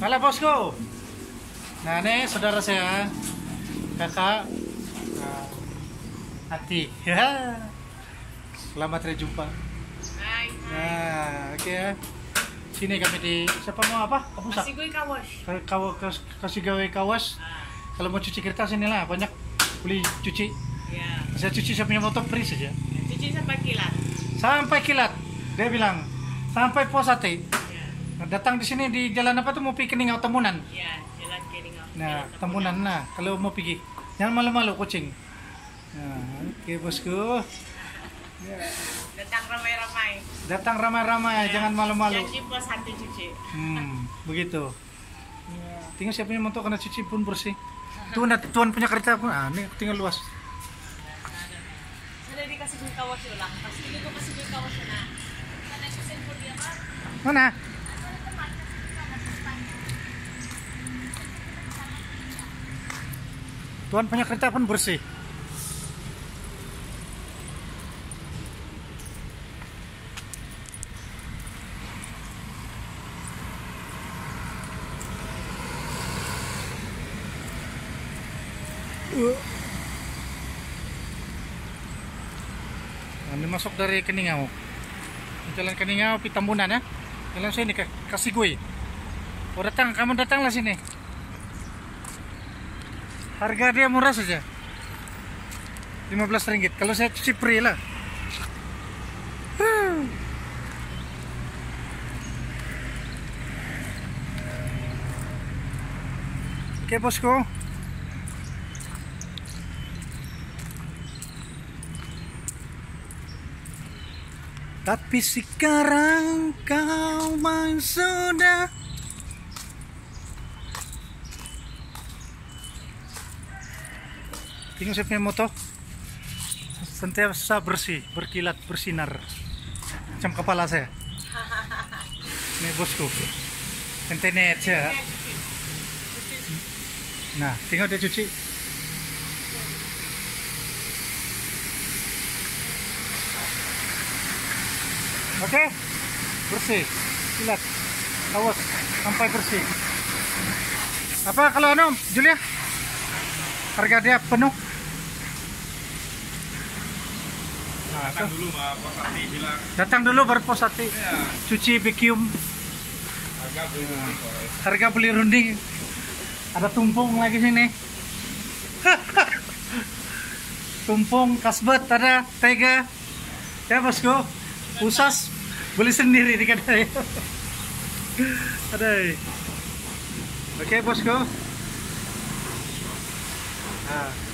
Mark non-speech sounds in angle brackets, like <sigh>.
Halo bosku. Nah ini saudara saya, kakak uh, Hati. <laughs> Ya. Selamat berjumpa. Hai, Nah, oke ya. Sini kami di siapa mau apa? Kapusak. Masih gue kawas. Kaw kas- kasih gawe kawas. Kalau mau cuci kertas inilah banyak beli cuci. Ya. Saya cuci saya punya motor free saja. Cuci sampai kilat. Sampai kilat. Dia bilang sampai posate. Ya. Nah, datang di sini di jalan apa tuh mau pergi kening temunan. Ya, jalan kering. Nah, temunan nah kalau mau pergi. Jangan malu-malu kucing. Nah, oke bosku. Datang ramai-ramai. Datang ramai-ramai, Ya. jangan malu-malu. Janji puas hati cuci. Hmm, <laughs> begitu. Tinggal siapa yang motor karena cuci pun bersih. Tuhan, Tuhan punya kereta pun, ah, ini tinggal luas. Sudah dikasih gue kawas ulang. Pasti gue kasih gue kawas itu. Mana? Tuhan punya kereta pun bersih. Nah, ini masuk dari Keningau. Jalan Keningau, Pitambunan ya. Jalan sini ke kasih gue. Oh datang, kamu datanglah sini. Harga dia murah saja. 15 ringgit. Kalau saya cuci free lah. Huh. Oke bosku. Tapi sekarang kau main sudah Tinggal saya punya moto Sentiasa bersih, berkilat, bersinar. Macam kepala saya. <laughs> Ini bosku. Internet saya Nah, tinggal dia cuci. Oke, bersih, kilat, kawas, sampai bersih. Apa kalau anu, Julia? Harga dia penuh. Nah, datang dulu Pak Sakti bilang Datang dulu baru pos hati. ya Cuci vacuum, harga belum harga beli runding. Ada tumpung lagi sini. <laughs> tumpung, kasbet, ada tega. Ya bosku, usas beli sendiri di kedai. <laughs> ada. Oke bosku. Nah,